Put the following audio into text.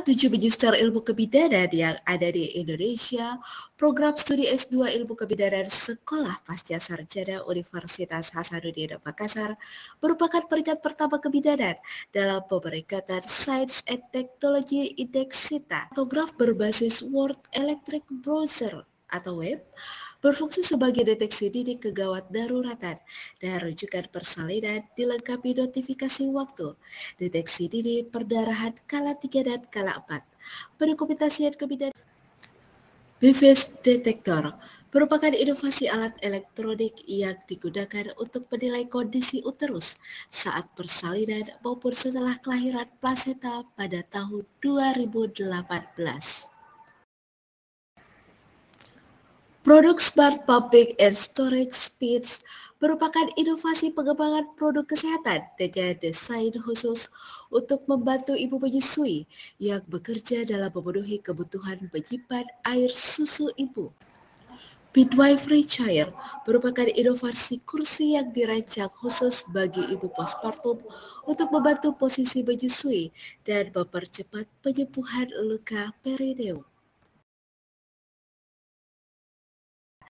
tujuh magister ilmu kebidanan yang ada di Indonesia, program studi S2 ilmu kebidanan Sekolah Pasca Sarjana Universitas Hasanuddin Makassar merupakan peringkat pertama kebidanan dalam pemeringkatan Science and Technology Index SITA. Fotograf berbasis World Electric Browser atau web berfungsi sebagai deteksi dini kegawat daruratan dan rujukan persalinan dilengkapi notifikasi waktu, deteksi dini perdarahan kala 3 dan kala 4, pendokumentasian kebidanan BVS Detector merupakan inovasi alat elektronik yang digunakan untuk menilai kondisi uterus saat persalinan maupun setelah kelahiran plasenta pada tahun 2018. Produk Smart Pumping and Storage Speeds merupakan inovasi pengembangan produk kesehatan dengan desain khusus untuk membantu ibu menyusui yang bekerja dalam memenuhi kebutuhan menyimpan air susu ibu. Midwifery Chair merupakan inovasi kursi yang dirancang khusus bagi ibu postpartum untuk membantu posisi menyusui dan mempercepat penyembuhan luka perineum.